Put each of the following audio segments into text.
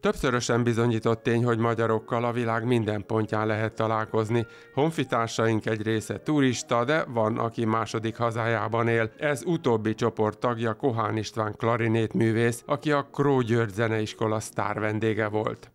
Többszörösen bizonyított tény, hogy magyarokkal a világ minden pontján lehet találkozni. Honfitársaink egy része turista, de van, aki második hazájában él. Ez utóbbi csoport tagja Kohán István klarinétművész, aki a Kró György Zeneiskola sztár vendége volt.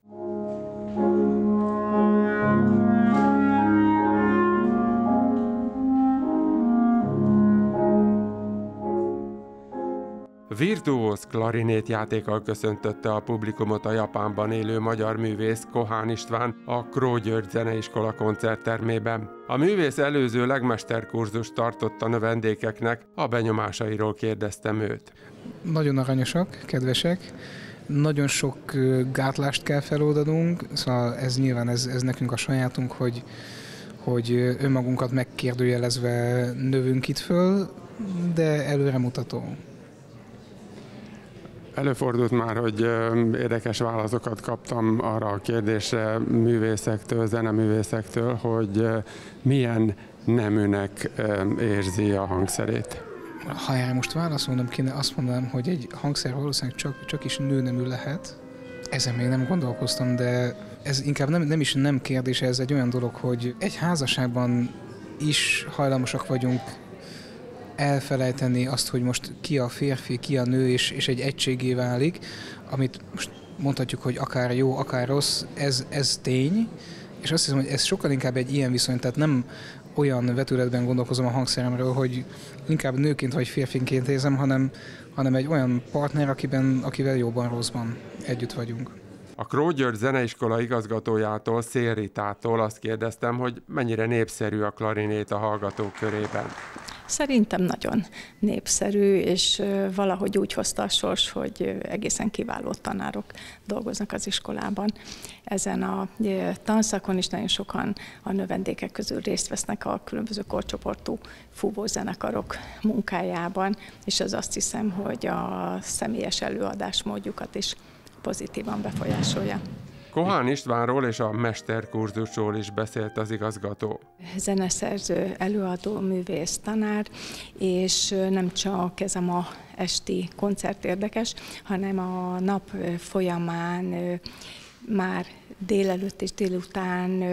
Virtuóz klarinét játékkal köszöntötte a publikumot a Japánban élő magyar művész Kohán István a Kró György Zeneiskola koncerttermében. A művész előző legmesterkurzus tartott a növendékeknek, a benyomásairól kérdeztem őt. Nagyon aranyosak, kedvesek, nagyon sok gátlást kell feloldanunk, szóval ez nyilván ez, ez nekünk a sajátunk, hogy, hogy önmagunkat megkérdőjelezve növünk itt föl, de előremutató. Előfordult már, hogy érdekes válaszokat kaptam arra a kérdésre művészektől, zeneművészektől, hogy milyen neműnek érzi a hangszerét. Ha erre most válaszolnom kéne, azt mondanám, hogy egy hangszer valószínűleg csak, csak is nőnemű lehet. Ezen még nem gondolkoztam, de ez inkább nem, nem is nem kérdés, ez egy olyan dolog, hogy egy házasságban is hajlamosak vagyunk elfelejteni azt, hogy most ki a férfi, ki a nő, és, és egy egységé válik, amit most mondhatjuk, hogy akár jó, akár rossz, ez, ez tény, és azt hiszem, hogy ez sokkal inkább egy ilyen viszony, tehát nem olyan vetületben gondolkozom a hangszeremről, hogy inkább nőként vagy férfinként érzem, hanem, hanem egy olyan partner, akiben, akivel jóban rosszban együtt vagyunk. A Kró György Zeneiskola igazgatójától, Szélritától azt kérdeztem, hogy mennyire népszerű a klarinét a hallgatók körében. Szerintem nagyon népszerű, és valahogy úgy hozta a sors, hogy egészen kiváló tanárok dolgoznak az iskolában. Ezen a tanszakon is nagyon sokan a növendékek közül részt vesznek a különböző korcsoportú fúvózenekarok munkájában, és az azt hiszem, hogy a személyes előadásmódjukat is pozitívan befolyásolja. Kohán Istvánról és a mesterkurzusról is beszélt az igazgató. Zeneszerző, előadó, művész, tanár, és nem csak ez a ma esti koncert érdekes, hanem a nap folyamán már délelőtt és délután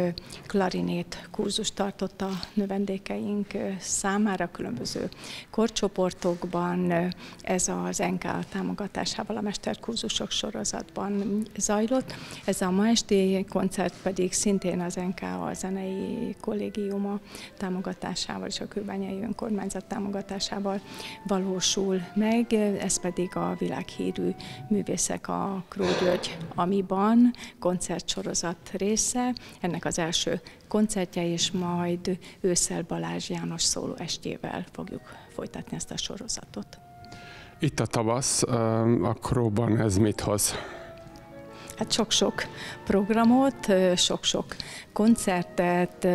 klarinét kurzus tartott a növendékeink számára különböző korcsoportokban. Ez az NK támogatásával a mesterkurzusok sorozatban zajlott. Ez a ma esti koncert pedig szintén az NK a zenei kollégiuma támogatásával és a Kőbányai önkormányzat támogatásával valósul meg. Ez pedig a világhírű művészek a Kró György Amiban koncert sorozat része, ennek az első koncertje, és majd ősszel Balázs János szóló estjével fogjuk folytatni ezt a sorozatot. Itt a tavasz, a Króban ez mit hoz? Hát sok-sok programot, sok-sok koncertet,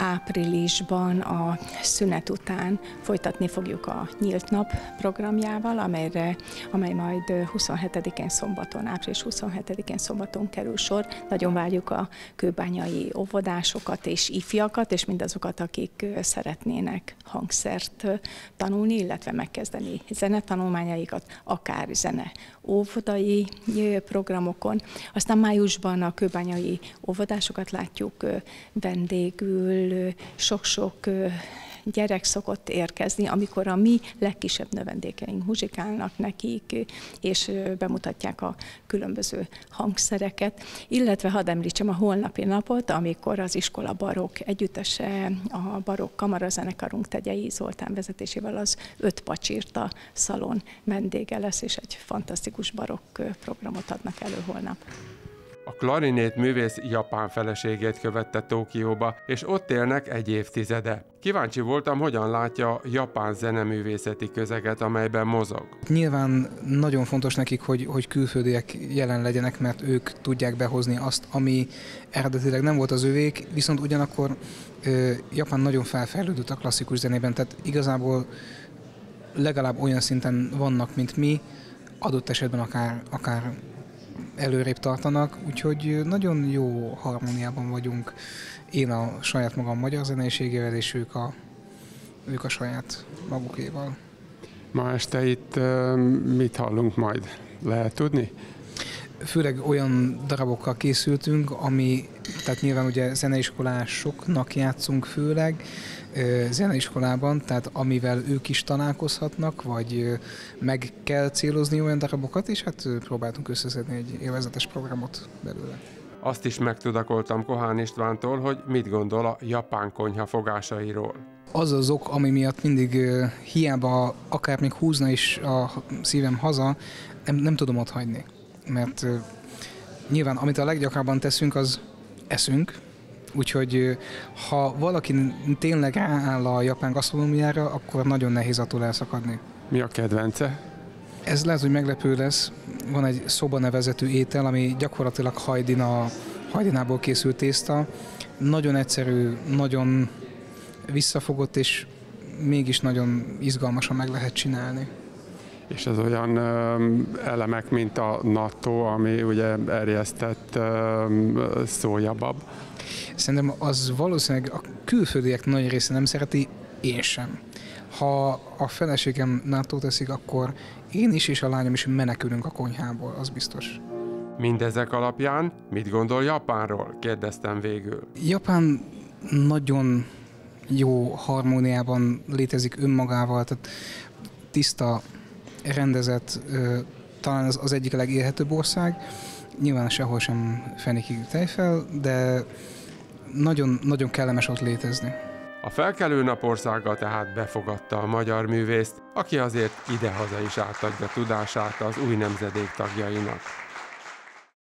áprilisban a szünet után folytatni fogjuk a Nyílt Nap programjával, amelyre, amely majd 27-én szombaton, április 27-én szombaton kerül sor. Nagyon várjuk a kőbányai óvodásokat és ifjakat, és mindazokat, akik szeretnének hangszert tanulni, illetve megkezdeni zenetanulmányaikat, akár zene óvodai programokon. Aztán májusban a kőbányai óvodásokat látjuk vendégül, sok-sok gyerek szokott érkezni, amikor a mi legkisebb növendékeink muzsikálnak nekik, és bemutatják a különböző hangszereket. Illetve hadd említsem a holnapi napot, amikor az iskola barok együttese, a barok kamarazenekarunk Tegyei Zoltán vezetésével az öt pacsírta szalon vendége lesz, és egy fantasztikus barokk programot adnak elő holnap. A klarinét művész japán feleségét követte Tokióba, és ott élnek egy évtizede. Kíváncsi voltam, hogyan látja japán zeneművészeti közeget, amelyben mozog. Nyilván nagyon fontos nekik, hogy, hogy külföldiek jelen legyenek, mert ők tudják behozni azt, ami eredetileg nem volt az övék, viszont ugyanakkor ö, Japán nagyon felfejlődött a klasszikus zenében, tehát igazából legalább olyan szinten vannak, mint mi, adott esetben akár, akár előrébb tartanak, úgyhogy nagyon jó harmóniában vagyunk. Én a saját magam magyar zeneiségével, és ők a, ők a saját magukéval. Ma este itt mit hallunk majd? Lehet tudni? Főleg olyan darabokkal készültünk, ami, tehát nyilván ugye zeneiskolásoknak játszunk főleg, zeneiskolában, tehát amivel ők is találkozhatnak, vagy meg kell célozni olyan darabokat, és hát próbáltunk összeszedni egy élvezetes programot belőle. Azt is megtudakoltam Kohán Istvántól, hogy mit gondol a japán konyha fogásairól. Az az ok, ami miatt mindig hiába akár még húzna is a szívem haza, nem, nem tudom ott hagyni. Mert nyilván amit a leggyakrabban teszünk, az eszünk, Úgyhogy ha valaki tényleg áll a japán gasztronómiára, akkor nagyon nehéz attól elszakadni. Mi a kedvence? Ez lehet, hogy meglepő lesz. Van egy szoba nevezetű étel, ami gyakorlatilag hajdina, hajdinából készült tészta. Nagyon egyszerű, nagyon visszafogott, és mégis nagyon izgalmasan meg lehet csinálni. És ez olyan elemek, mint a natto, ami ugye erjesztett szójabab. Szerintem az valószínűleg a külföldiek nagy része nem szereti, én sem. Ha a feleségem NATO teszik, akkor én is és a lányom is menekülünk a konyhából, az biztos. Mindezek alapján mit gondol Japánról? kérdeztem végül. Japán nagyon jó harmóniában létezik önmagával, tehát tiszta, rendezett, talán az, az egyik a legélhetőbb ország. Nyilván sehol sem fenékig tejfel, de nagyon, nagyon kellemes ott létezni. A felkelő napországa tehát befogadta a magyar művészt, aki azért idehaza is átadja tudását az új nemzedék tagjainak.